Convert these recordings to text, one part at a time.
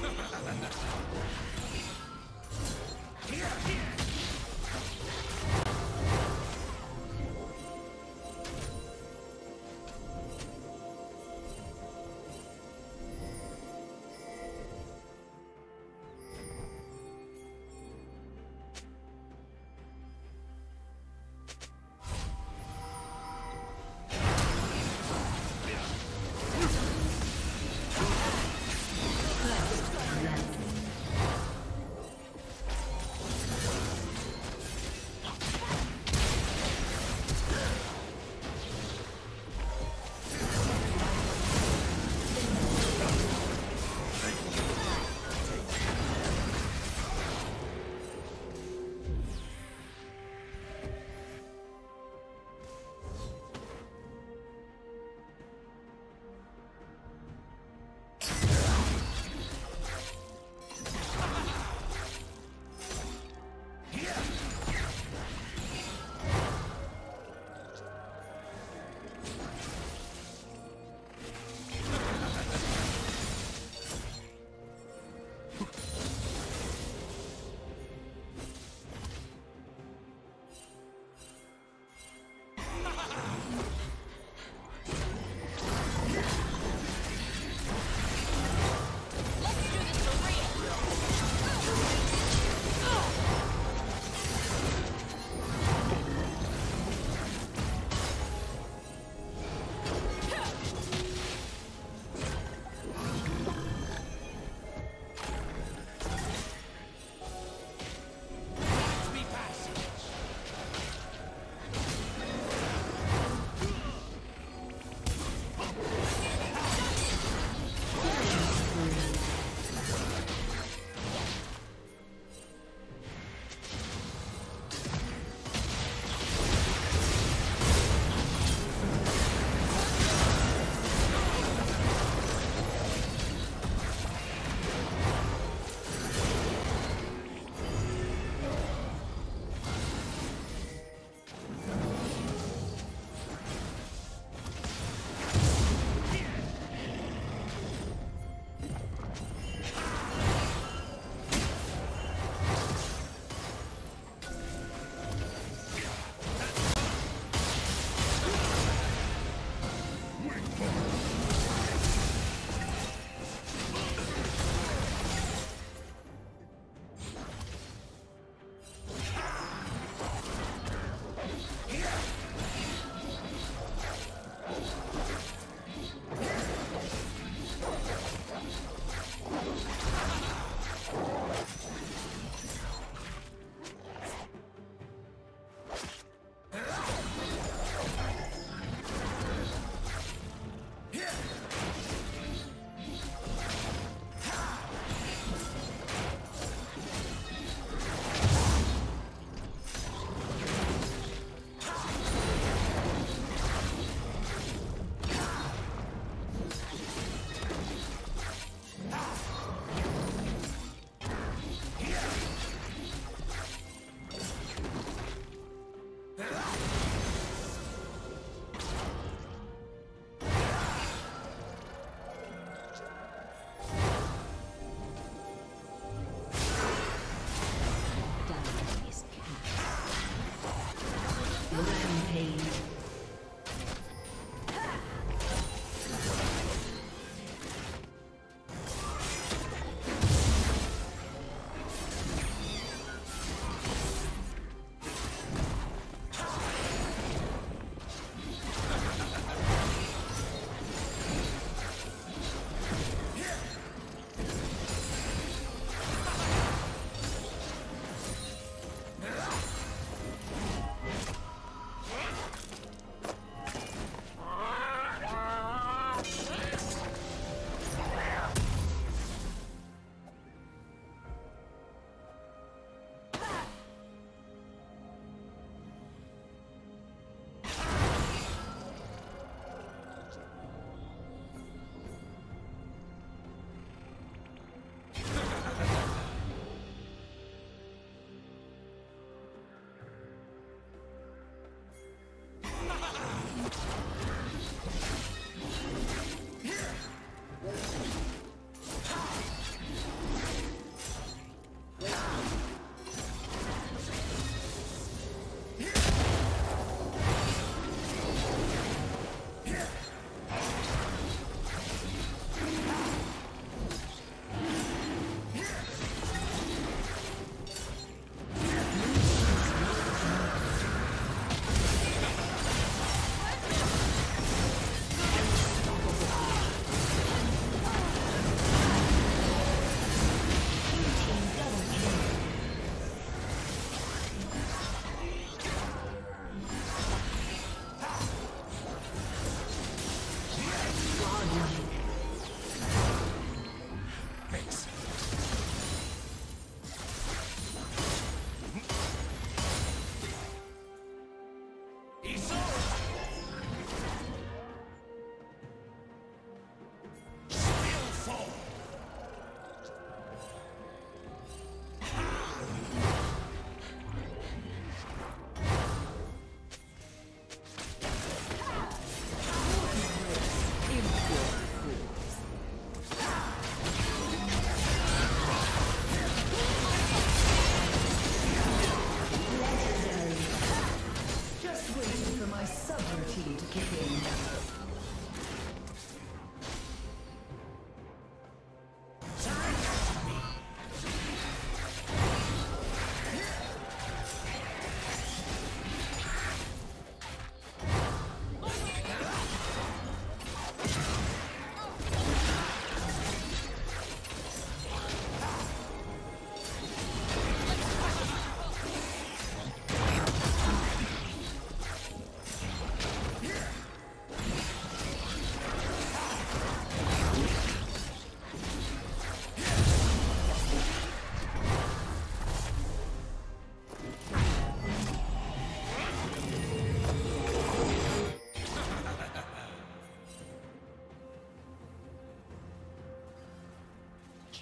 First, love.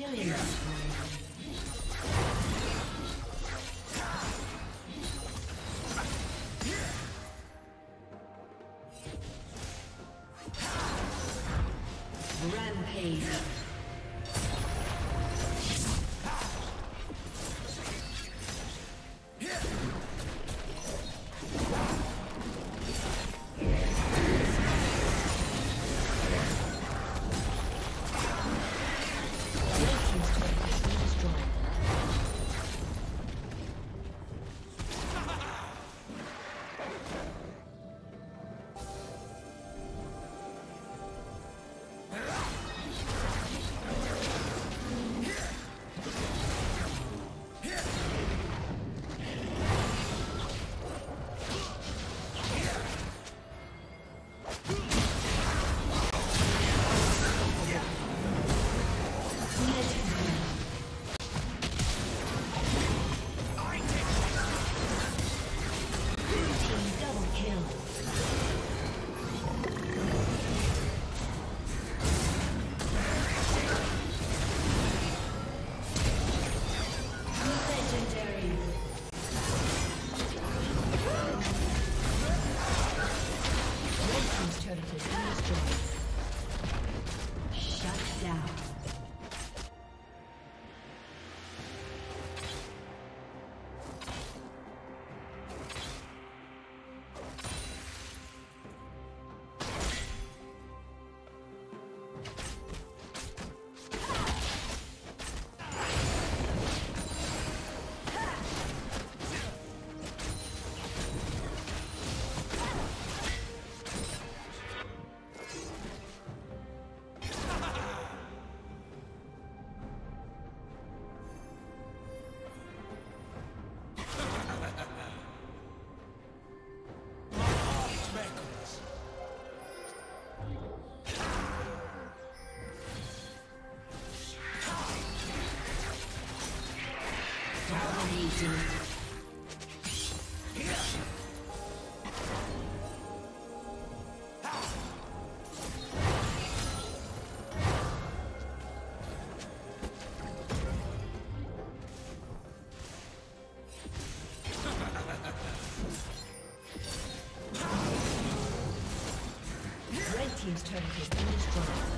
Rampage. has been destroyed.